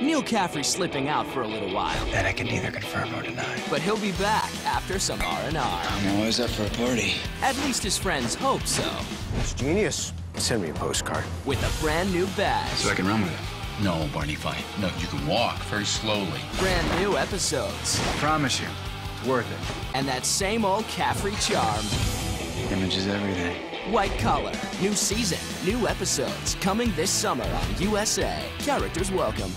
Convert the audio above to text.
Neal Caffrey slipping out for a little while, That I can neither confirm nor deny. but he'll be back after some R&R. I'm always up for a party. At least his friends hope so. It's genius. Send me a postcard. With a brand new badge, So I can run with it. No, Barney Fife. No, you can walk very slowly. brand new episodes, I Promise you, it's worth it. and that same old Caffrey charm. Image is everything. White Collar, new season, new episodes, coming this summer on USA. Characters welcome.